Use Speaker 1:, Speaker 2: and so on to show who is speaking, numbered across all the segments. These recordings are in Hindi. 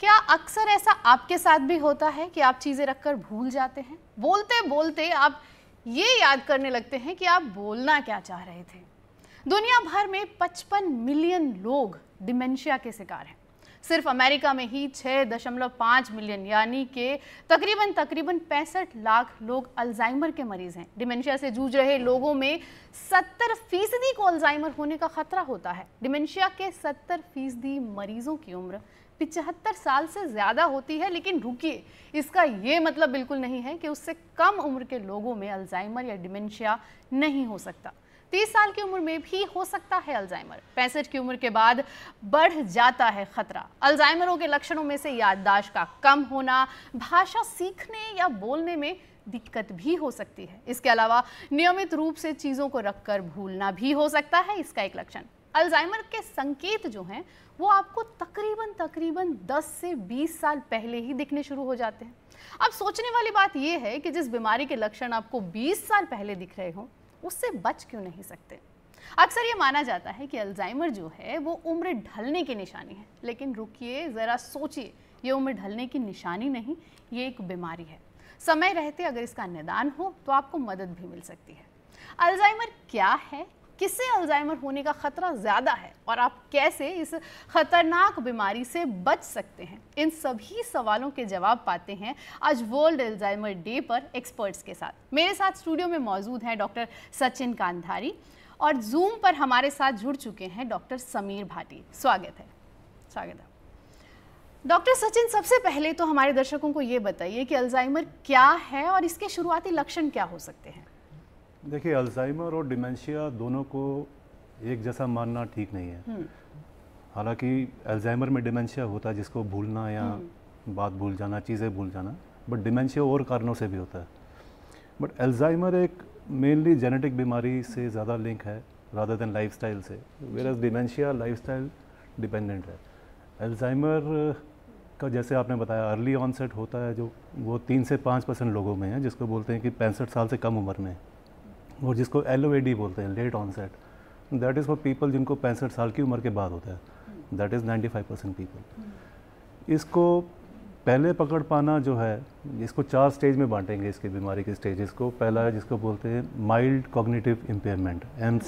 Speaker 1: क्या अक्सर ऐसा आपके साथ भी होता है कि आप चीज़ें रखकर भूल जाते हैं? बोलते बोलते आप ये याद करने लगते हैं कि आप बोलना क्या चाह रहे थे। दुनिया भर में 55 मिलियन लोग डिमेंशिया के शिकार हैं। सिर्फ़ अमेरिका में ही 6.5 मिलियन, यानी कि तकरीबन तकरीबन पैंसठ लाख लोग अल्जाइमर के मरीज़ हैं। डिमेंशिया से जूझ रहे लोगों में 70 फ़ीसदी को अल्जाइमर होने का खतरा होता है। डिमेंशिया के 70 फ़ीसदी मरीजों की उम्र पिचहत्तर साल से ज़्यादा होती है, लेकिन रुकिए। इसका ये मतलब बिल्कुल नहीं है कि उससे कम उम्र के लोगों में अल्जाइमर या डिमेंशिया नहीं हो सकता। तीस साल की उम्र में भी हो सकता है अल्जाइमर। पैंसठ की उम्र के बाद बढ़ जाता है खतरा। अल्जाइमरों के लक्षणों में से याददाश्त का कम होना, भाषा सीखने या बोलने में दिक्कत भी हो सकती है। इसके अलावा नियमित रूप से चीज़ों को रखकर भूलना भी हो सकता है, इसका एक लक्षण। अल्जाइमर के संकेत जो हैं, वो आपको तकरीबन तकरीबन 10 से 20 साल पहले ही दिखने शुरू हो जाते हैं। अब सोचने वाली बात यह है कि जिस बीमारी के लक्षण आपको 20 साल पहले दिख रहे हो, उससे बच क्यों नहीं सकते? अक्सर ये माना जाता है कि अल्जाइमर जो है, वो उम्र ढलने की निशानी है। लेकिन रुकिए, ज़रा सोचिए, ये उम्र ढलने की निशानी नहीं, ये एक बीमारी है। समय रहते अगर इसका निदान हो तो आपको मदद भी मिल सकती है। अल्जाइमर क्या है किससे अल्जाइमर होने का खतरा ज़्यादा है? और आप कैसे इस खतरनाक बीमारी से बच सकते हैं? इन सभी सवालों के जवाब पाते हैं आज वर्ल्ड अल्जाइमर डे पर एक्सपर्ट्स के साथ। मेरे साथ स्टूडियो में मौजूद हैं डॉक्टर सचिन कांधारी और जूम पर हमारे साथ जुड़ चुके हैं डॉक्टर समीर भाटी। स्वागत है। स्वागत है। डॉक्टर सचिन, सबसे पहले तो हमारे दर्शकों को ये बताइए कि अल्जाइमर क्या है और इसके शुरुआती लक्षण क्या हो सकते हैं?
Speaker 2: देखिए अल्जाइमर और डिमेंशिया दोनों को एक जैसा मानना ठीक नहीं है। हम्म। हालाँकि अल्जाइमर में डिमेंशिया होता है जिसको भूलना या हम्म। बात भूल जाना चीज़ें भूल जाना बट डिमेंशिया और कारणों से भी होता है। बट अल्जाइमर एक मेनली जेनेटिक बीमारी से ज़्यादा लिंक है रादर देन लाइफ स्टाइल से whereas dementia life style dependent है। अल्जाइमर का जैसे आपने बताया अर्ली ऑनसेट होता है जो वो तीन से पाँच परसेंट लोगों में है जिसको बोलते हैं कि पैंसठ साल से कम उम्र में। और जिसको एल बोलते हैं late onset that is for people जिनको पैंसठ साल की उम्र के बाद होता है। That is ninety five percent people इसको पहले पकड़ पाना जो है, इसको चार स्टेज में बांटेंगे इसके बीमारी के स्टेजेस को। पहला है जिसको बोलते हैं माइल्ड कॉग्निटिव इम्पेयरमेंट एम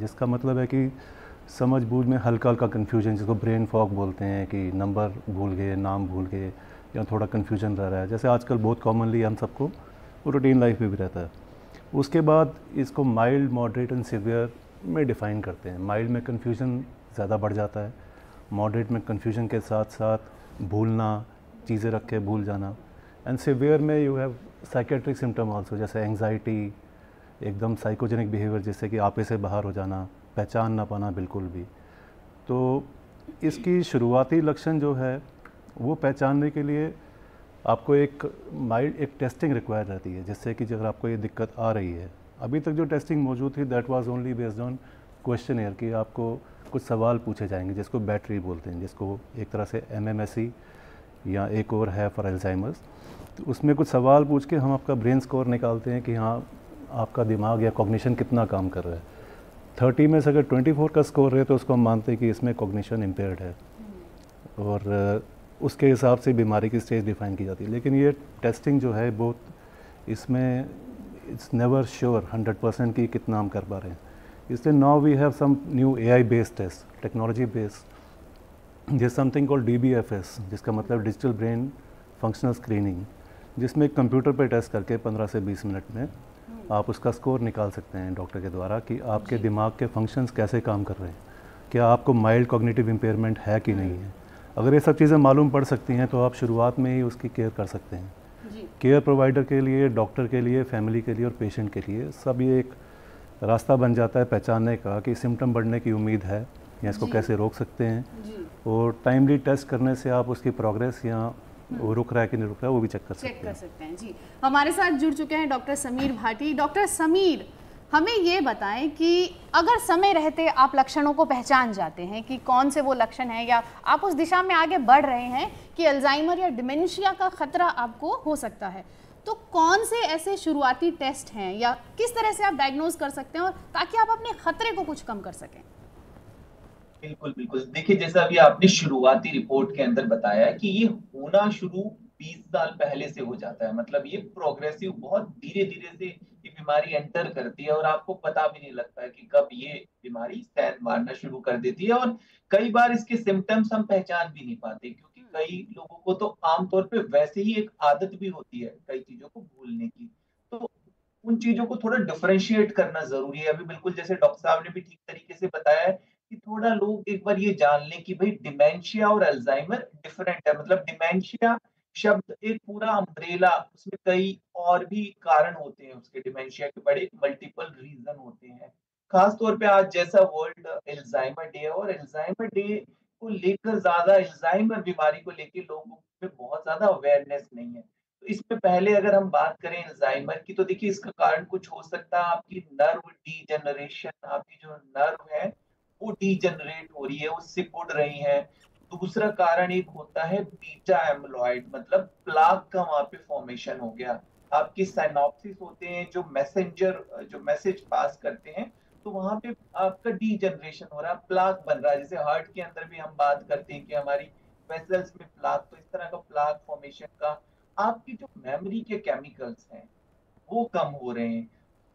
Speaker 2: जिसका मतलब है कि समझ बूझ में हल्का हल्का कन्फ्यूज़न जिसको ब्रेन फॉक बोलते हैं कि नंबर भूल गए, नाम भूल गए, या थोड़ा कन्फ्यूज़न रह रहा है। जैसे आजकल बहुत कॉमनली हम सबको रूटीन लाइफ में भी रहता है। उसके बाद इसको माइल्ड मॉडरेट एंड सिवियर में डिफ़ाइन करते हैं। माइल्ड में कन्फ्यूज़न ज़्यादा बढ़ जाता है। मॉडरेट में कन्फ्यूज़न के साथ साथ भूलना, चीज़ें रख के भूल जाना। एंड सिवियर में you have psychiatric symptom also जैसे एंगजाइटी एकदम साइकोजेनिक बिहेवियर जैसे कि आपे से बाहर हो जाना, पहचान ना पाना बिल्कुल भी। तो इसकी शुरुआती लक्षण जो है, वो पहचानने के लिए आपको एक माइल्ड एक टेस्टिंग रिक्वायर रहती है, जिससे कि अगर आपको ये दिक्कत आ रही है। अभी तक जो टेस्टिंग मौजूद थी that was only based on questionnaire कि आपको कुछ सवाल पूछे जाएँगे, जिसको बैटरी बोलते हैं, जिसको एक तरह से एम या एक और है फॉर एल्जाइमर्स तो उसमें कुछ सवाल पूछ के हम आपका ब्रेन स्कोर निकालते हैं कि हाँ आपका दिमाग या कॉग्निशन कितना काम कर रहा है। थर्टी में से अगर ट्वेंटी फोर का स्कोर रहे तो उसको हम मानते हैं कि इसमें कॉग्निशन इम्पेयर्ड है। और उसके हिसाब से बीमारी की स्टेज डिफाइन की जाती है। लेकिन ये टेस्टिंग जो है बहुत इसमें it's never sure hundred percent की कितना हम कर पा रहे हैं। इसलिए now we have some new A I based test technology based जिस something call D B F S जिसका मतलब डिजिटल ब्रेन फंक्शनल स्क्रीनिंग जिसमें कंप्यूटर पर टेस्ट करके 15 से 20 मिनट में आप उसका स्कोर निकाल सकते हैं डॉक्टर के द्वारा कि आपके दिमाग के फ़ंक्शंस कैसे काम कर रहे हैं। क्या आपको माइल्ड कॉग्निटिव इम्पेयरमेंट है कि नहीं है? अगर ये सब चीज़ें मालूम पड़ सकती हैं तो आप शुरुआत में ही उसकी केयर कर सकते हैं। केयर प्रोवाइडर के लिए डॉक्टर के लिए फैमिली के लिए और पेशेंट के लिए सब ये एक रास्ता बन जाता है पहचानने का कि सिम्टम बढ़ने की उम्मीद है या इसको कैसे रोक सकते हैं। और टाइमली टेस्ट करने से आप उसकी प्रोग्रेस या वो रुक रहा है कि नहीं रुक रहा है वो भी चेक कर सकते हैं। चेक कर सकते हैं
Speaker 1: जी। हमारे साथ जुड़ चुके हैं डॉक्टर समीर भाटी। डॉक्टर समीर हमें ये बताएँ कि अगर समय रहते आप लक्षणों को पहचान जाते हैं कि कौन से वो लक्षण हैं या आप उस दिशा में आगे बढ़ रहे हैं कि अल्जाइमर या डिमेंशिया का खतरा आपको हो सकता है तो कौन से ऐसे शुरुआती टेस्ट हैं या किस तरह से आप डायग्नोज कर सकते हैं और ताकि आप अपने खतरे को कुछ कम कर सकें?
Speaker 3: बिल्कुल बिल्कुल। देखिए, जैसा अभी आपने शुरुआती रिपोर्ट के अंदर बताया कि ये होना शुरू 20 साल पहले से हो जाता है। मतलब ये प्रोग्रेसिव बहुत धीरे धीरे से ये बीमारी एंटर करती है और आपको पता भी नहीं लगता है कि कब ये बीमारी सैन मारना शुरू कर देती है और कई बार इसके सिम्टम्स हम पहचान भी नहीं पाते क्योंकि कई लोगों को तो आमतौर पे वैसे ही एक आदत भी होती है कई चीज़ों को भूलने की। तो उन चीज़ों को थोड़ा डिफरेंशिएट करना ज़रूरी है। अभी बिल्कुल जैसे डॉक्टर साहब ने भी ठीक तरीके से बताया है कि थोड़ा लोग एक बार ये जान लें कि भाई डिमेंशिया और अल्जाइमर डिफरेंट है। मतलब डिमेंशिया शब्द, एक पूरा अम्ब्रेला उसमें कई और भी कारण होते हैं उसके डिमेंशिया के बड़े मल्टीपल रीजन होते हैं। खास तौर पे आज जैसा वर्ल्ड एल्जाइमर डे है और एल्जाइमर डे को लेकर ज़्यादा एल्जाइमर बीमारी को लेकर लोगों में बहुत ज़्यादा अवेयरनेस नहीं है। तो इसमें पहले अगर हम बात करें एल्जाइमर की तो देखिए इसका कारण कुछ हो सकता है, आपकी नर्व डीजेनरेशन आपकी जो नर्व है, वो डीजनरेट हो रही है वो सिकुड़ रही है। दूसरा कारण एक होता है बीटा एमलॉइड मतलब प्लाक का वहाँ पे फॉर्मेशन हो गया। आपकी साइनॉप्सिस होते हैं, जो मैसेंजर जो मैसेज पास करते हैं तो वहाँ पे आपका डीजनरेशन हो रहा है प्लाक बन रहा है। जैसे हार्ट के अंदर भी हम बात करते हैं कि हमारी वेसल्स में प्लाक तो इस तरह का प्लाक फॉर्मेशन का, आपकी जो मेमोरी के केमिकल्स हैं, वो कम हो रहे हैं।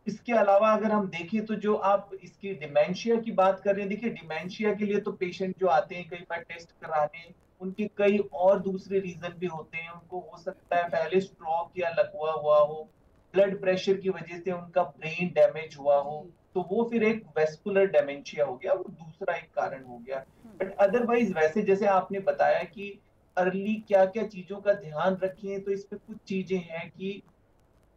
Speaker 3: इसके अलावा अगर हम देखें तो जो आप इसकी डिमेंशिया की बात कर रहे हैं देखिए डिमेंशिया के लिए तो पेशेंट जो आते हैं कई बार टेस्ट कराने उनके कई और दूसरे रीजन भी होते हैं। उनको हो सकता है पहले स्ट्रोक या लकवा हुआ हो ब्लड प्रेशर की वजह से उनका ब्रेन डैमेज हुआ हो तो वो फिर एक वेस्कुलर डेमेंशिया हो गया वो दूसरा एक कारण हो गया। But hmm. अदरवाइज़ वैसे जैसे आपने बताया कि अर्ली क्या क्या चीज़ों का ध्यान रखें तो इसमें कुछ चीज़ें हैं कि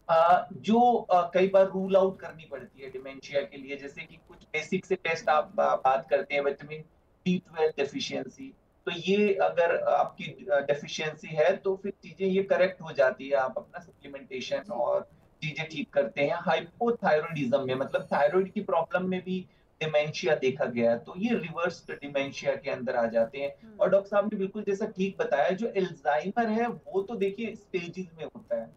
Speaker 3: जो कई बार रूल आउट करनी पड़ती है डिमेंशिया के लिए जैसे कि कुछ बेसिक से टेस्ट आप बात करते हैं विटामिन बी ट्वेल्व डेफिशिएंसी तो ये अगर आपकी डेफिशिएंसी है तो फिर चीज़ें ये करेक्ट हो जाती है आप अपना सप्लीमेंटेशन और चीज़ें ठीक करते हैं। हाइपोथायरॉइडिज्म में मतलब थायराइड की प्रॉब्लम में भी डिमेंशिया देखा गया है तो ये रिवर्स डिमेंशिया के अंदर आ जाते हैं। हम्म। और डॉक्टर साहब ने बिल्कुल जैसा ठीक बताया जो एल्जाइमर है वो तो देखिए स्टेजेस में होता है।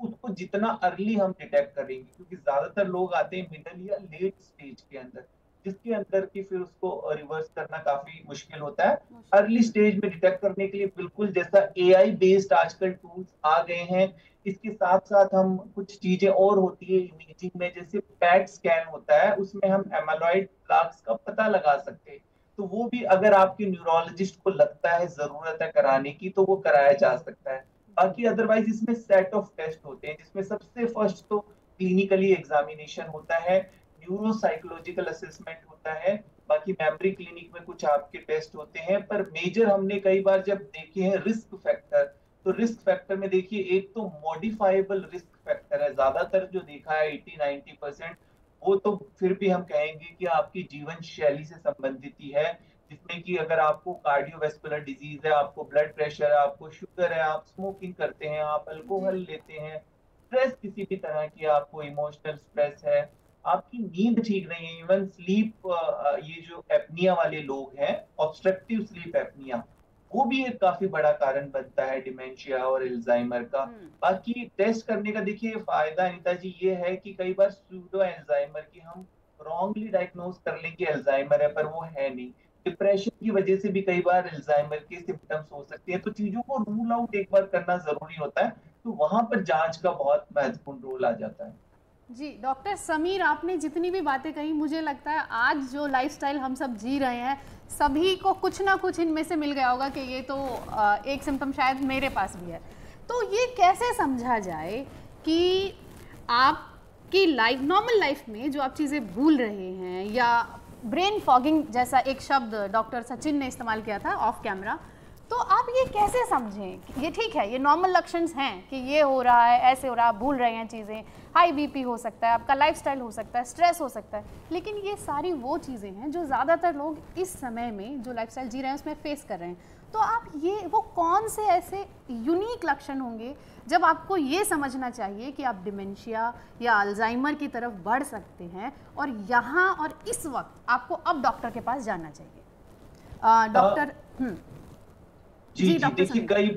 Speaker 3: उसको जितना अर्ली हम डिटेक्ट करेंगे क्योंकि ज़्यादातर लोग आते हैं मिडल या लेट स्टेज के अंदर जिसके अंदर की फिर उसको रिवर्स करना काफ़ी मुश्किल होता है। अर्ली स्टेज में डिटेक्ट करने के लिए बिल्कुल जैसा एआई बेस्ड आजकल टूल्स आ गए हैं इसके साथ साथ हम कुछ चीज़ें और होती है इमेजिंग में जैसे पैट स्कैन होता है उसमें हम एमालॉइड प्लाक्स का पता लगा सकते हैं। तो वो भी अगर आपके न्यूरोलॉजिस्ट को लगता है ज़रूरत है कराने की तो वो कराया जा सकता है। बाकी अदरवाइज़ इसमें सेट ऑफ़ टेस्ट होते हैं, जिसमें सबसे फ़र्स्ट तो क्लिनिकली एग्जामिनेशन होता है न्यूरो साइकोलॉजिकल असेसमेंट होता है, बाकी मेमोरी क्लिनिक में कुछ आपके टेस्ट होते हैं, पर मेजर हमने कई बार जब देखे हैं रिस्क फैक्टर तो रिस्क फैक्टर में देखिए एक तो मॉडिफाइबल रिस्क फैक्टर है, ज़्यादातर जो देखा है 80 90 परसेंट वो तो फिर भी हम कहेंगे कि आपकी जीवन शैली से संबंधित ही है जिसमें कि अगर आपको कार्डियोवेस्कुलर डिज़ीज़ है आपको ब्लड प्रेशर है आपको शुगर है आप स्मोकिंग करते हैं आप अल्कोहल लेते हैं स्ट्रेस किसी भी तरह की आपको इमोशनल स्ट्रेस है आपकी नींद ठीक नहीं है इवन स्लीप ये जो एपनिया वाले लोग हैं ऑब्स्ट्रक्टिव स्लीप एपनिया वो भी एक काफ़ी बड़ा कारण बनता है डिमेंशिया और एल्जाइमर का। हम्म। बाकी टेस्ट करने का देखिए फ़ायदा अनिता जी ये है कि कई बार सूडो एल्जाइमर की हम रॉन्गली डायग्नोज कर लें कि एल्जाइमर है पर वो है नहीं। डिप्रेशन की वजह से भी कई बार एल्जाइमर के सिम्टम्स हो सकते हैं। तो चीज़ों को रूल आउट एक बार करना ज़रूरी होता है तो वहाँ पर जाँच का बहुत महत्वपूर्ण रोल आ जाता है।
Speaker 1: जी, डॉक्टर समीर, आपने जितनी भी बातें कही, मुझे लगता है आज जो लाइफस्टाइल हम सब जी रहे हैं, सभी को कुछ ना कुछ इनमें से मिल गया होगा कि ये तो एक सिम्टम शायद मेरे पास भी है। तो ये कैसे समझा जाए कि आपकी लाइफ नॉर्मल लाइफ में जो आप चीज़ें भूल रहे हैं या ब्रेन फॉगिंग जैसा एक शब्द डॉक्टर सचिन ने इस्तेमाल किया था ऑफ़ कैमरा तो आप ये कैसे समझें ये ठीक है, ये नॉर्मल लक्षण हैं कि ये हो रहा है, ऐसे हो रहा है, आप भूल रहे हैं चीज़ें हाई बीपी हो सकता है, आपका लाइफस्टाइल हो सकता है स्ट्रेस हो सकता है। लेकिन ये सारी वो चीज़ें हैं जो ज़्यादातर लोग इस समय में जो लाइफस्टाइल जी रहे हैं, उसमें फेस कर रहे हैं। तो आप ये वो कौन से ऐसे यूनिक लक्षण होंगे जब आपको ये समझना चाहिए कि आप डिमेंशिया या अल्जाइमर की तरफ़ बढ़ सकते हैं और यहाँ और इस वक्त आपको अब डॉक्टर के पास जाना चाहिए। डॉक्टर
Speaker 3: हम्म। जी जी देखिए कई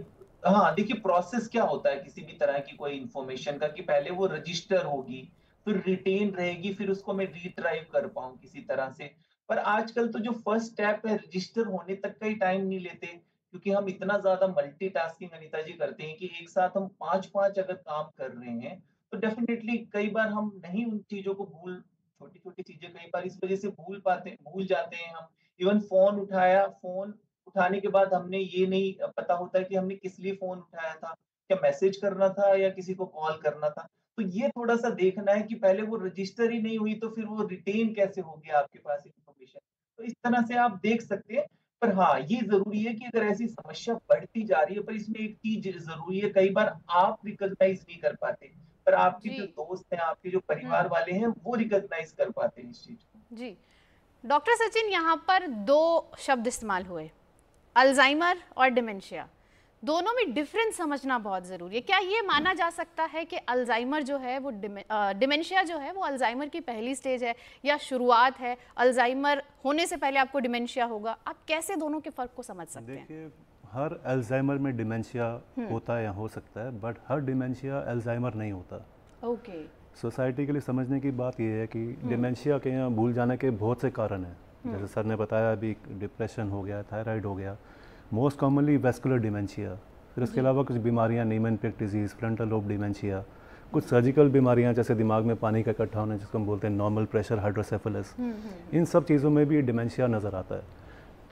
Speaker 3: हाँ देखिए प्रोसेस क्या होता है किसी भी तरह की कोई इंफॉर्मेशन का कि पहले वो रजिस्टर होगी फिर रिटेन रहेगी फिर उसको मैं रिट्राइव कर पाऊँ किसी तरह से। पर आजकल तो जो फ़र्स्ट स्टेप है रजिस्टर होने तक का ही टाइम नहीं लेते। क्योंकि हम इतना ज़्यादा मल्टीटास्किंग अनिता जी करते हैं कि एक साथ हम पाँच पाँच अगर काम कर रहे हैं तो डेफिनेटली कई बार हम नहीं उन चीज़ों को भूल छोटी छोटी चीज़ें कई बार इस वजह से भूल पाते, भूल जाते हैं हम। इवन फ़ोन उठाया फ़ोन उठाने के बाद हमने ये नहीं पता होता कि हमने किस लिए फ़ोन उठाया था, क्या मैसेज करना था या किसी को कॉल करना था। तो ये थोड़ा सा देखना है कि पहले वो रजिस्टर ही नहीं हुई तो फिर वो रिटेन कैसे हो गया आपके पास इन्फॉर्मेशन तो इस तरह से आप देख सकते हैं। पर हाँ ये ज़रूरी है कि अगर ऐसी समस्या बढ़ती जा रही है पर इसमें एक चीज़ ज़रूरी है कई बार आप रिकॉग्नाइज नहीं कर पाते पर आपके जो दोस्त हैं आपके जो परिवार हम्म। वाले हैं वो रिकॉग्नाइज कर पाते हैं इस चीज़ को।
Speaker 1: जी। डॉक्टर सचिन यहाँ पर दो शब्द इस्तेमाल हुए अल्जाइमर और डिमेंशिया। दोनों में डिफरेंस समझना बहुत ज़रूरी है। क्या ये माना जा सकता है कि अल्जाइमर जो है वो डिमेंशिया जो है वो अल्जाइमर की पहली स्टेज है या शुरुआत है? अल्जाइमर होने से पहले आपको डिमेंशिया होगा। आप कैसे दोनों के फ़र्क को समझ सकते हैं?
Speaker 2: हर अल्जाइमर में डिमेंशिया हम्म। होता है या हो सकता है बट हर डिमेंशिया अल्जाइमर नहीं होता।
Speaker 1: ओके
Speaker 2: सोसाइटी के लिए समझने की बात यह है कि डिमेंशिया हम्म। के यहाँ भूल जाने के बहुत से कारण हैं। हम्म। जैसे सर ने बताया अभी डिप्रेशन हो गया थायराइड हो गया। मोस्ट कॉमनली वेस्कुलर डिमेंशिया फिर उसके अलावा कुछ बीमारियाँ Niemann Pick disease frontal lobe dementia कुछ सर्जिकल बीमारियाँ जैसे दिमाग में पानी का इकट्ठा होना जिसको हम बोलते हैं नॉर्मल प्रेशर हाइड्रोसेफलस इन सब चीज़ों में भी डिमेंशिया नज़र आता है।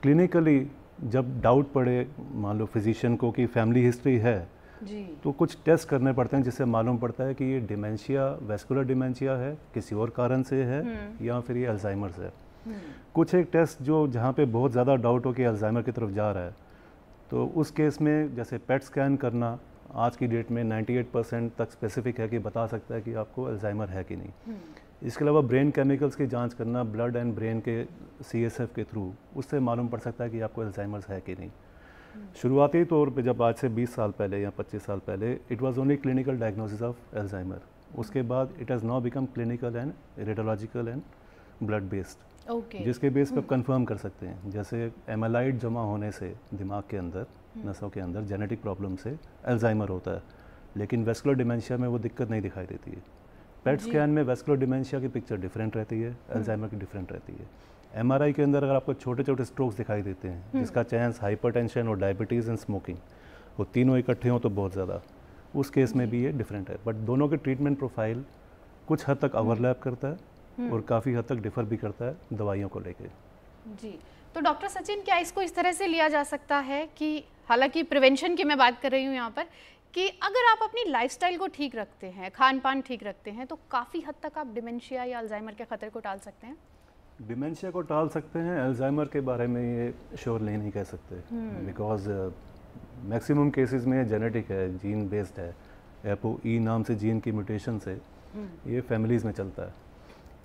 Speaker 2: क्लिनिकली जब डाउट पड़े मान लो फिजिशियन को कि फैमिली हिस्ट्री है जी। तो कुछ टेस्ट करने पड़ते हैं जिससे मालूम पड़ता है कि ये डिमेंशिया वेस्कुलर डिमेंशिया है किसी और कारण से है हम्म। या फिर ये अल्जाइमर्स है। हम्म। कुछ एक टेस्ट जो जहाँ पे बहुत ज़्यादा डाउट हो कि अल्जाइमर की तरफ़ जा रहा है तो उस केस में जैसे पेट स्कैन करना आज की डेट में 98 परसेंट तक स्पेसिफिक है कि बता सकता है कि आपको अल्जाइमर है कि नहीं हम्म। इसके अलावा ब्रेन केमिकल्स की जाँच करना ब्लड एंड ब्रेन के सीएसएफ के थ्रू उससे मालूम पड़ सकता है कि आपको अल्जाइमर्स है कि नहीं हम्म। शुरुआती तौर पे जब आज से 20 साल पहले या 25 साल पहले it was only clinical diagnosis of Alzheimer उसके बाद it has now become clinical and radiological and blood based
Speaker 1: okay.
Speaker 2: जिसके बेस पर कंफर्म कर सकते हैं जैसे एमएलाइड जमा होने से दिमाग के अंदर हम्म। नसों के अंदर जेनेटिक प्रॉब्लम से एल्जाइमर होता है लेकिन वेस्कुलर डिमेंशिया में वो दिक्कत नहीं दिखाई देती है पेट स्कैन में वेस्कुलर डिमेंशिया की पिक्चर डिफरेंट रहती है एल्जाइमर हम्म। की डिफरेंट रहती है एमआरआई के अंदर अगर आपको छोटे छोटे स्ट्रोक्स दिखाई देते हैं हम्म। जिसका चांस हाइपरटेंशन और डायबिटीज़ एंड स्मोकिंग वो तीनों इकट्ठे हों तो बहुत ज़्यादा उस केस में भी ये डिफरेंट है बट दोनों के ट्रीटमेंट प्रोफ़ाइल कुछ हद तक ओवरलैप करता है। और काफ़ी हद तक डिफर भी करता है दवाइयों को लेकर
Speaker 1: जी तो डॉक्टर सचिन क्या इसको इस तरह से लिया जा सकता है कि हालाँकि प्रिवेंशन की मैं बात कर रही हूँ यहाँ पर कि अगर आप अपनी लाइफस्टाइल को ठीक रखते हैं खान पान ठीक रखते हैं तो काफ़ी हद तक आप डिमेंशिया या अल्जाइमर के खतरे को टाल सकते हैं?
Speaker 2: डिमेंशिया को टाल सकते हैं अल्जाइमर के बारे में ये श्योर नहीं नहीं कह सकते। बिकॉज़ मैक्सिमम केसेस में जेनेटिक है जीन बेस्ड है एपो ई नाम से जीन की म्यूटेशन से हम्म। ये फैमिलीज़ में चलता है।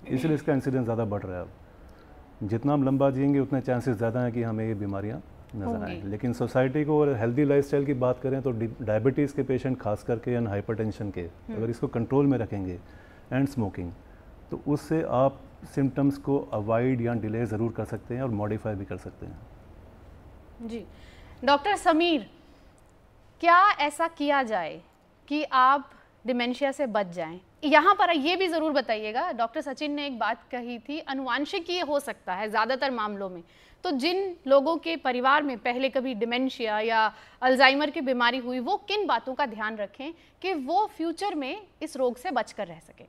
Speaker 2: इसलिए इसका इंसिडेंस ज़्यादा बढ़ रहा है अब। जितना हम लंबा जिएँगे उतने चांसेस ज़्यादा हैं कि हमें ये बीमारियाँ नज़र आए लेकिन सोसाइटी को और हेल्दी लाइफस्टाइल की बात करें तो डायबिटीज़ के पेशेंट खास करके एंड हाइपरटेंशन के हम्म। अगर इसको कंट्रोल में रखेंगे एंड स्मोकिंग तो उससे आप सिम्टम्स को अवॉइड या डिले ज़रूर कर सकते हैं और मॉडिफाई भी कर सकते हैं।
Speaker 1: जी। डॉक्टर समीर क्या ऐसा किया जाए कि आप डिमेंशिया से बच जाएँ? यहाँ पर ये भी ज़रूर बताइएगा, डॉक्टर सचिन ने एक बात कही थी, अनुवांशिक ये हो सकता है ज़्यादातर मामलों में। तो जिन लोगों के परिवार में पहले कभी डिमेंशिया या अल्जाइमर की बीमारी हुई, वो किन बातों का ध्यान रखें कि वो फ्यूचर में इस रोग से बचकर रह सके?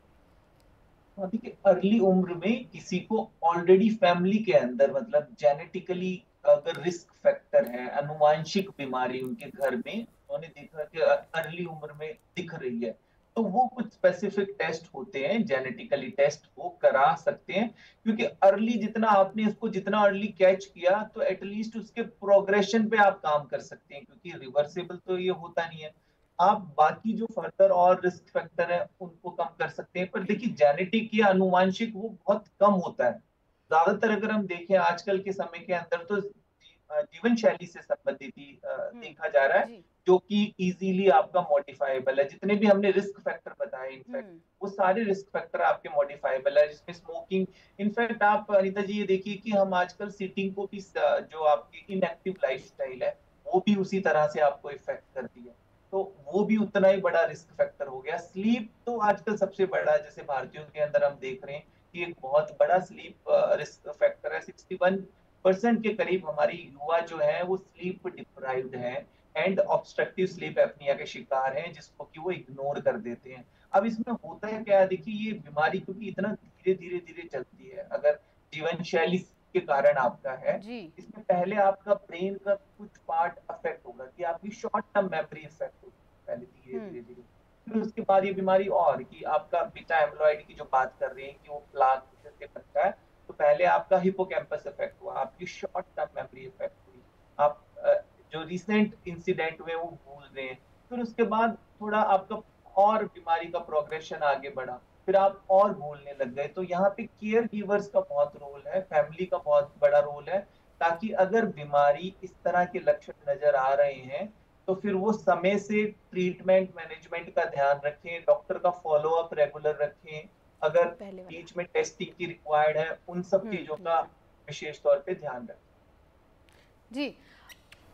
Speaker 3: देखिए अर्ली उम्र में किसी को ऑलरेडी फैमिली के अंदर मतलब जेनेटिकली अगर रिस्क फैक्टर है, अनुवांशिक बीमारी उनके घर में, उन्होंने देखा कि अर्ली उम्र में दिख रही है। तो वो कुछ स्पेसिफिक टेस्ट होते हैं जेनेटिकली टेस्ट वो करा सकते हैं, क्योंकि अर्ली जितना आपने उसको जितना अर्ली कैच किया तो एटलीस्ट उसके प्रोग्रेशन पे आप काम कर सकते हैं, क्योंकि रिवर्सेबल तो ये होता नहीं है। आप बाकी जो फर्दर और रिस्क फैक्टर है, उनको कम कर सकते हैं, पर देखिए जेनेटिक या अनुवांशिक वो बहुत कम होता है। ज़्यादातर अगर हम देखें आजकल के समय के अंदर तो जीवन शैली से संबंधित ही हम्म। देखा जा रहा है जो कि इजीली आपका मॉडिफाइबल है जितने भी हमने रिस्क फैक्टर बताए इनफैक्ट हम्म। वो सारे रिस्क फैक्टर आपके मॉडिफाइबल है जिसमें स्मोकिंग इनफैक्ट आप अनिता जी ये देखिए कि हम आजकल सीटिंग को भी जो आपकी इनएक्टिव लाइफस्टाइल है वो भी उसी तरह से आपको इफ़ेक्ट करती है तो वो भी उतना ही बड़ा रिस्क फैक्टर हो गया स्लीप तो आजकल सबसे बड़ा जैसे भारतीयों के अंदर हम देख रहे हैं आपकी एक बहुत बड़ा स्लीप रिस्क फैक्टर है 61 परसेंट के करीब हमारी युवा जो है वो स्लीप डिप्राइव्ड है एंड ऑब्स्ट्रक्टिव स्लीप एपनिया के शिकार हैं जिसको कि वो इग्नोर कर देते हैं। अब इसमें होता है क्या? देखिए ये बीमारी क्योंकि इतना धीरे धीरे धीरे चलती है। अगर जीवन शैली के कारण आपका है इसमें पहले आपका ब्रेन का कुछ पार्ट अफेक्ट होगा कि आपकी शॉर्ट टर्म मेमोरी इफ़ेक्ट होगी पहले धीरे हम्म। धीरे धीरे फिर उसके बाद ये बीमारी और कि आपका बीटा एम्ब्लॉइड की जो बात कर रहे हैं कि वो प्लाक से बनता है तो पहले आपका हिपोकैम्पस इफ़ेक्ट हुआ, आपकी शॉर्ट टर्म मेमोरी इफ़ेक्ट हुई। आप जो रिसेंट इंसिडेंट हुए, वो भूल रहे हैं फिर उसके बाद थोड़ा आपका और बीमारी का प्रोग्रेशन आगे बढ़ा। फिर आप और भूलने लग गए। तो यहाँ पे केयर गिवर्स का बहुत रोल है फैमिली का बहुत बड़ा रोल है, ताकि अगर बीमारी इस तरह के लक्षण नज़र आ रहे हैं तो फिर वो समय से ट्रीटमेंट मैनेजमेंट का ध्यान रखें डॉक्टर का फॉलो अप रेगुलर रखें अगर बीच में टेस्टिंग की रिक्वायर्ड है उन सब हम्म, चीज़ों का हम्म। विशेष तौर पे ध्यान रखें।
Speaker 1: जी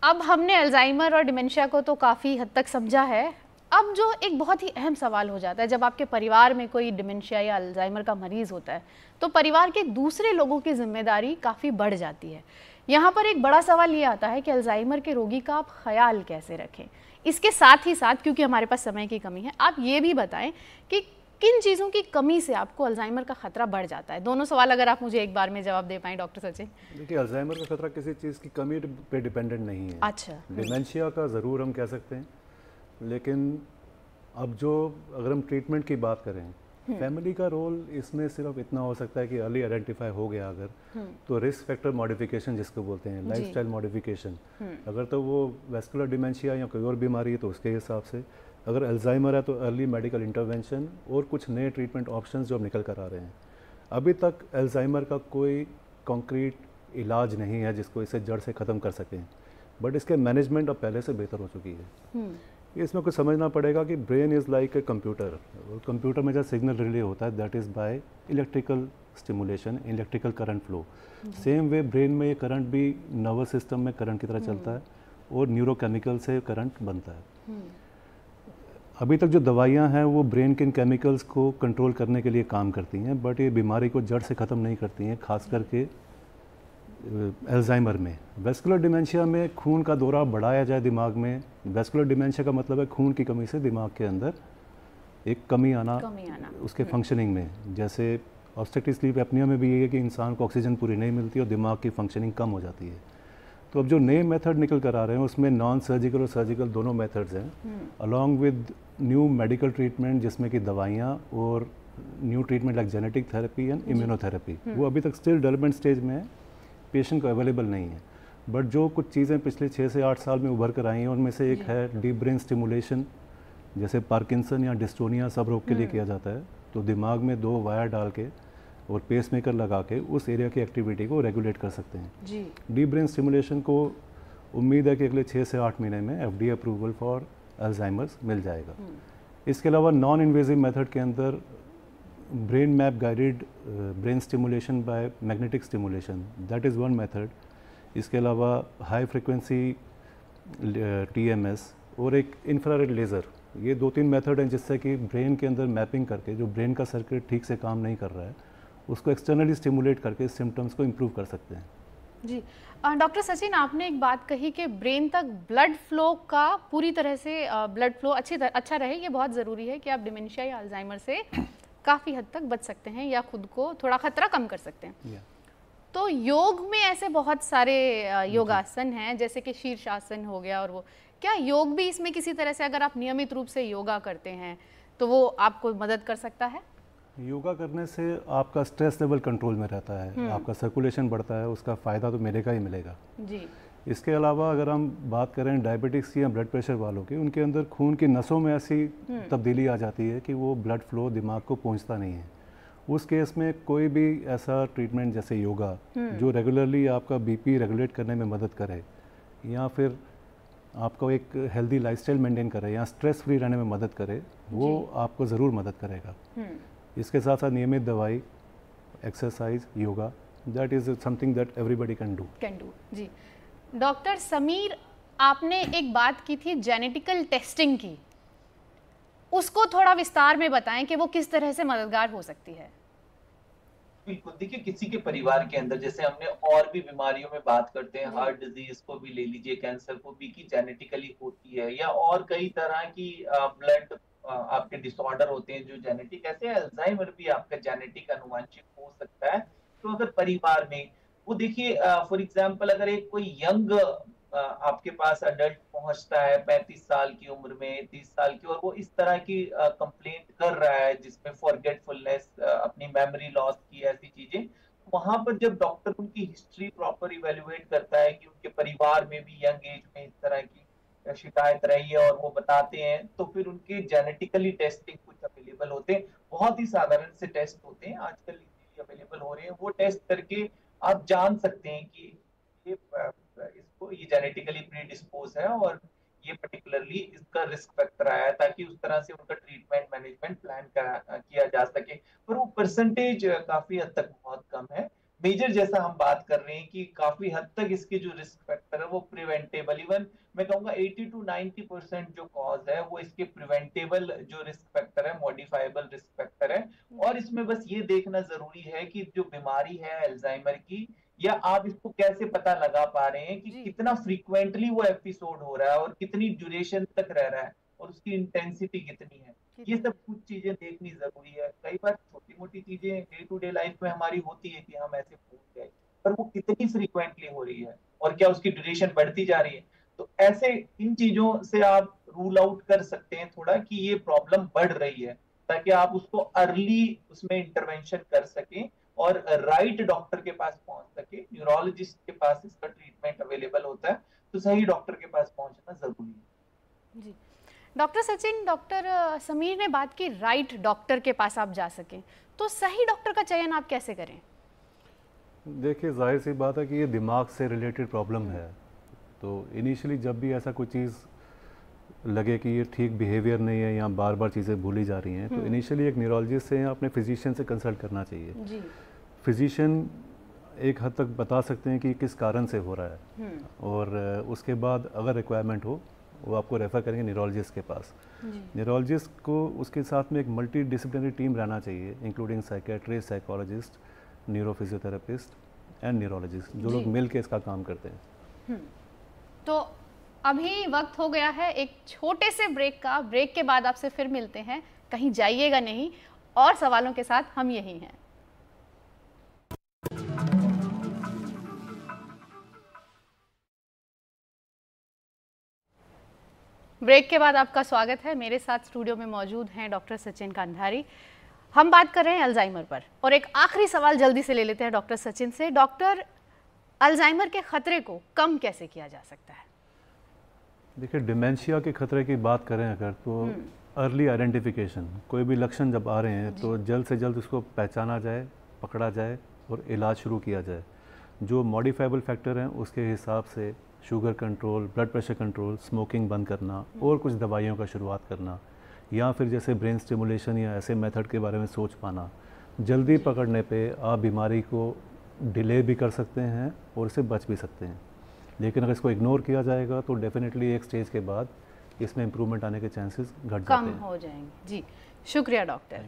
Speaker 1: अब हमने अल्जाइमर और डिमेंशिया को तो काफ़ी हद तक समझा है। अब जो एक बहुत ही अहम सवाल हो जाता है जब आपके परिवार में कोई डिमेंशिया या अल्जाइमर का मरीज़ होता है तो परिवार के दूसरे लोगों की ज़िम्मेदारी काफ़ी बढ़ जाती है। यहाँ पर एक बड़ा सवाल ये आता है कि अल्जाइमर के रोगी का आप ख्याल कैसे रखें? इसके साथ ही साथ क्योंकि हमारे पास समय की कमी है आप ये भी बताएँ कि किन चीज़ों की कमी से आपको अल्जाइमर का खतरा बढ़ जाता है? दोनों सवाल अगर आप मुझे एक बार में जवाब दे पाएँ डॉक्टर सचिन।
Speaker 2: देखिए अल्जाइमर का खतरा किसी चीज़ की कमी पे डिपेंडेंट नहीं है।
Speaker 1: अच्छा।
Speaker 2: डिमेंशिया का ज़रूर हम कह सकते हैं लेकिन अब जो अगर हम ट्रीटमेंट की बात करें फैमिली हम्म। का रोल इसमें सिर्फ़ इतना हो सकता है कि अर्ली आइडेंटिफाई हो गया अगर हम्म। तो रिस्क फैक्टर मॉडिफिकेशन जिसको बोलते हैं लाइफ स्टाइल मॉडिफिकेशन। अगर तो वो वेस्कुलर डिमेंशिया या कोई और बीमारी है तो उसके हिसाब से अगर अल्जाइमर है तो अर्ली मेडिकल इंटरवेंशन और कुछ नए ट्रीटमेंट ऑप्शंस जो अब निकल कर आ रहे हैं। अभी तक अल्जाइमर का कोई कॉन्क्रीट इलाज नहीं है जिसको इसे जड़ से ख़त्म कर सकें बट इसके मैनेजमेंट अब पहले से बेहतर हो चुकी है। हम्म। इसमें कुछ समझना पड़ेगा कि brain is like a computer computer में जो सिग्नल रिले होता है that is by electrical stimulation electrical current flow same way brain में ये करंट भी नर्वस सिस्टम में करंट की तरह चलता है और न्यूरोकेमिकल से करंट बनता है। हम्म। अभी तक जो दवाइयाँ हैं वो ब्रेन के इन केमिकल्स को कंट्रोल करने के लिए काम करती हैं बट ये बीमारी को जड़ से ख़त्म नहीं करती हैं खास करके एल्जाइमर में। वेस्कुलर डिमेंशिया में खून का दौरा बढ़ाया जाए दिमाग में वेस्कुलर डिमेंशिया का मतलब है खून की कमी से दिमाग के अंदर एक कमी आना, कमी आना। उसके फंक्शनिंग में। जैसे ऑब्स्ट्रक्टिव स्लीप एपनिया में भी ये है कि इंसान को ऑक्सीजन पूरी नहीं मिलती और दिमाग की फंक्शनिंग कम हो जाती है। तो अब जो नए मेथड निकल कर आ रहे हैं उसमें नॉन सर्जिकल और सर्जिकल दोनों मेथड्स हैं। Along with new medical treatment जिसमें कि दवाइयाँ और new treatment like genetic therapy and immunotherapy वो अभी तक स्टिल डेवलपमेंट स्टेज में है पेशेंट को अवेलेबल नहीं है। बट जो कुछ चीज़ें पिछले छः से आठ साल में उभर कर आई हैं उनमें से एक है डीप ब्रेन स्टिमुलेशन जैसे पार्किंसन या डिस्टोनिया सब रोग के लिए हम्म। किया जाता है। तो दिमाग में दो वायर डाल के और पेस मेकर लगा के उस एरिया की एक्टिविटी को रेगुलेट कर सकते हैं। जी। डीप ब्रेन स्टिमुलेशन को उम्मीद है कि अगले छः से आठ महीने में एफ़ अप्रूवल फॉर अल्जाइमर्स मिल जाएगा। हम्म। इसके अलावा नॉन इन्वेजिव मेथड के अंदर brain map guided brain stimulation by magnetic stimulation that is one method इसके अलावा हाई फ्रिक्वेंसी टीएमएस और एक इंफ्रारेड लेज़र ये दो तीन मेथड हैं जिससे कि ब्रेन के अंदर मैपिंग करके जो ब्रेन का सर्किट ठीक से काम नहीं कर रहा है उसको एक्सटर्नली स्टिमुलेट करके सिम्टम्स को इम्प्रूव कर सकते हैं।
Speaker 1: जी। डॉक्टर सचिन आपने एक बात कही कि ब्रेन तक ब्लड फ्लो का पूरी तरह से ब्लड फ्लो अच्छी तरह अच्छा रहे ये बहुत ज़रूरी है कि आप डिमेंशिया या अल्जाइमर से काफ़ी हद तक बच सकते हैं या खुद को थोड़ा खतरा कम कर सकते हैं। Yeah. तो योग में ऐसे बहुत सारे योगासन हैं जैसे कि शीर्षासन हो गया और वो। क्या योग भी इसमें किसी तरह से अगर आप नियमित रूप से योगा करते हैं तो वो आपको मदद कर सकता है?
Speaker 2: योगा करने से आपका स्ट्रेस लेवल कंट्रोल में रहता है हम्म। आपका सर्कुलेशन बढ़ता है उसका फ़ायदा तो मिलेगा ही मिलेगा
Speaker 1: जी
Speaker 2: इसके अलावा अगर हम बात करें डायबिटिक्स की या ब्लड प्रेशर वालों की उनके अंदर खून की नसों में ऐसी हम्म। तब्दीली आ जाती है कि वो ब्लड फ्लो दिमाग को पहुँचता नहीं है उस केस में कोई भी ऐसा ट्रीटमेंट जैसे योगा हम्म। जो रेगुलरली आपका बीपी रेगुलेट करने में मदद करे या फिर आपको एक हेल्दी लाइफस्टाइल मेंटेन करे या स्ट्रेस फ्री रहने में मदद करे वो आपको ज़रूर मदद करेगा इसके साथ साथ नियमित दवाई exercise yoga that is something that everybody can do
Speaker 1: can do ji. Doctor Sameer आपने एक बात की थी जेनेटिकल टेस्टिंग की। उसको थोड़ा विस्तार में बताएँ कि वो किस तरह से मददगार हो सकती है।
Speaker 3: बिल्कुल देखिए किसी के परिवार के अंदर जैसे हमने और भी बीमारियों में बात करते हैं हार्ट डिज़ीज़ को भी ले लीजिए कैंसर को भी की जेनेटिकली होती है या और कई तरह की ब्लड आपके डिसऑर्डर होते हैं, जो जेनेटिक ऐसे अल्जाइमर भी आपका जेनेटिक अनुवांशिक हो सकता है। तो अगर परिवार में, वो देखिए फॉर एग्जांपल अगर एक कोई यंग आपके पास अडल्ट पहुँचता है, पैंतीस साल की उम्र में, तीस साल की, और वो इस तरह की कंप्लेंट कर रहा है, जिसमें फॉरगेटफुलनेस अपनी मेमोरी लॉस की ऐसी चीज़ें, वहाँ पर जब डॉक्टर उनकी हिस्ट्री प्रॉपर इवेल्युएट करता है कि उनके परिवार में भी यंग एज में इस तरह की शिकायत रही है और वो बताते हैं तो फिर उनके जेनेटिकली टेस्टिंग कुछ अवेलेबल होते हैं। बहुत ही साधारण से टेस्ट होते हैं, आजकल अवेलेबल हो रहे हैं। वो टेस्ट करके आप जान सकते हैं कि ये इसको, ये जेनेटिकली प्रीडिस्पोज है और ये पर्टिकुलरली इसका रिस्क फैक्टर आया है, ताकि उस तरह से उनका ट्रीटमेंट मैनेजमेंट प्लान किया जा सके। पर वो परसेंटेज काफ़ी हद तक बहुत कम है। मेजर जैसा हम बात कर रहे हैं कि काफ़ी हद तक इसके जो रिस्क फैक्टर है वो प्रिवेंटेबल इवन मैं कहूँगा 80 टू 90 परसेंट जो कॉज है वो इसके प्रिवेंटेबल जो रिस्क फैक्टर है मॉडिफाइबल रिस्क फैक्टर है। और इसमें बस ये देखना ज़रूरी है कि जो बीमारी है एल्जाइमर की या आप इसको कैसे पता लगा पा रहे हैं कि कितना फ्रीक्वेंटली वो एपिसोड हो रहा है और कितनी ड्यूरेशन तक रह रहा है। और उसकी इंटेंसिटी कितनी है? ये सब कुछ चीज़ें देखनी ज़रूरी है। कई बार छोटी मोटी चीज़ें डे टू डे लाइफ में हमारी होती है कि हम ऐसे भूल गए पर वो कितनी फ्रीक्वेंटली हो रही है और क्या उसकी ड्यूरेशन बढ़ती जा रही है? तो ऐसे इन चीज़ों से आप रूल आउट कर सकते हैं थोड़ा कि ये प्रॉब्लम बढ़ रही है ताकि आप उसको अर्ली उसमें इंटरवेंशन कर सकें और राइट डॉक्टर के पास पहुँच सके। न्यूरोलॉजिस्ट के पास इसका ट्रीटमेंट अवेलेबल होता है तो सही डॉक्टर के पास पहुँचना ज़रूरी है।
Speaker 1: जी। डॉक्टर सचिन डॉक्टर समीर ने बात की राइट डॉक्टर के पास आप जा सकें। तो सही डॉक्टर का चयन आप कैसे करें?
Speaker 2: देखिए ज़ाहिर सी बात है कि ये दिमाग से रिलेटेड प्रॉब्लम है। तो इनिशियली जब भी ऐसा कोई चीज़ लगे कि ये ठीक बिहेवियर नहीं है या बार बार चीज़ें भूली जा रही हैं तो इनिशियली हम्म। एक न्यूरोलॉजिस्ट से या अपने फिजिशियन से कंसल्ट करना चाहिए। फिजिशियन एक हद तक बता सकते हैं कि किस कारण से हो रहा है। हम्म। और उसके बाद अगर रिक्वायरमेंट हो वो आपको रेफ़र करेंगे न्यूरोलॉजिस्ट के पास। न्यूरोलॉजिस्ट को उसके साथ में एक मल्टी डिसिप्लिनरी टीम रहना चाहिए including psychiatrist psychologist neurophysiotherapist and neurologist जो लोग मिल के इसका काम करते हैं। हम्म।
Speaker 1: तो अभी वक्त हो गया है एक छोटे से ब्रेक का। ब्रेक के बाद आपसे फिर मिलते हैं। कहीं जाइएगा नहीं। और सवालों के साथ हम यही हैं। ब्रेक के बाद आपका स्वागत है। मेरे साथ स्टूडियो में मौजूद हैं डॉक्टर सचिन कांधारी। हम बात कर रहे हैं अल्जाइमर पर और एक आखिरी सवाल जल्दी से ले लेते हैं डॉक्टर सचिन से। डॉक्टर अल्जाइमर के खतरे को कम कैसे किया जा सकता है?
Speaker 2: देखिए डिमेंशिया के खतरे की बात करें अगर तो अर्ली हम्म। आइडेंटिफिकेशन कोई भी लक्षण जब आ रहे हैं तो जल्द से जल्द उसको पहचाना जाए पकड़ा जाए और इलाज शुरू किया जाए। जो मॉडिफाइबल फैक्टर हैं उसके हिसाब से sugar control blood pressure control smoking बंद करना हम्म। और कुछ दवाइयों का शुरुआत करना या फिर जैसे ब्रेन स्टिमुलेशन या ऐसे मेथड के बारे में सोच पाना। जल्दी पकड़ने पे आप बीमारी को डिले भी कर सकते हैं और इससे बच भी सकते हैं। लेकिन अगर इसको इग्नोर किया जाएगा तो डेफिनेटली एक स्टेज के बाद इसमें इम्प्रूवमेंट आने के चांसेस घट जाते
Speaker 1: हैं। हो जाएँगे। जी शुक्रिया डॉक्टर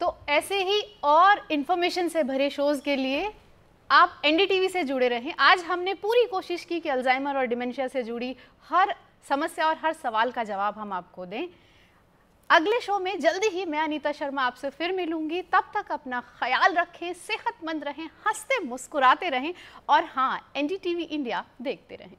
Speaker 1: तो ऐसे ही और इन्फॉर्मेशन से भरे शोज़ के लिए आप एनडीटीवी से जुड़े रहें। आज हमने पूरी कोशिश की कि अल्जाइमर और डिमेंशिया से जुड़ी हर समस्या और हर सवाल का जवाब हम आपको दें। अगले शो में जल्दी ही मैं अनीता शर्मा आपसे फिर मिलूँगी। तब तक अपना ख्याल रखें, सेहतमंद रहें, हँसते मुस्कुराते रहें और हाँ एनडीटीवी इंडिया देखते रहें।